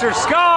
Mr. Scott.